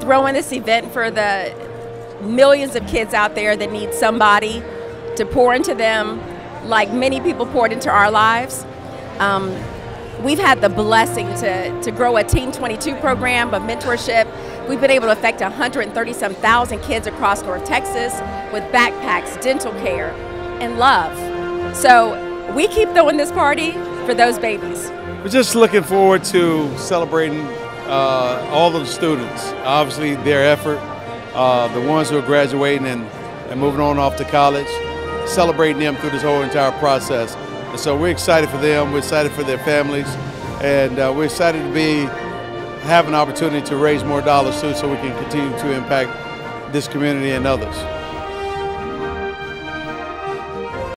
throwing this event for the millions of kids out there that need somebody to pour into them, like many people poured into our lives. Um, we've had the blessing to, to grow a Team 22 program of mentorship. We've been able to affect 130 some thousand kids across North Texas with backpacks, dental care, and love. So we keep throwing this party for those babies. We're just looking forward to celebrating uh, all of the students. Obviously, their effort, uh, the ones who are graduating and, and moving on off to college, celebrating them through this whole entire process. And so we're excited for them, we're excited for their families, and uh, we're excited to be have an opportunity to raise more dollars too so we can continue to impact this community and others.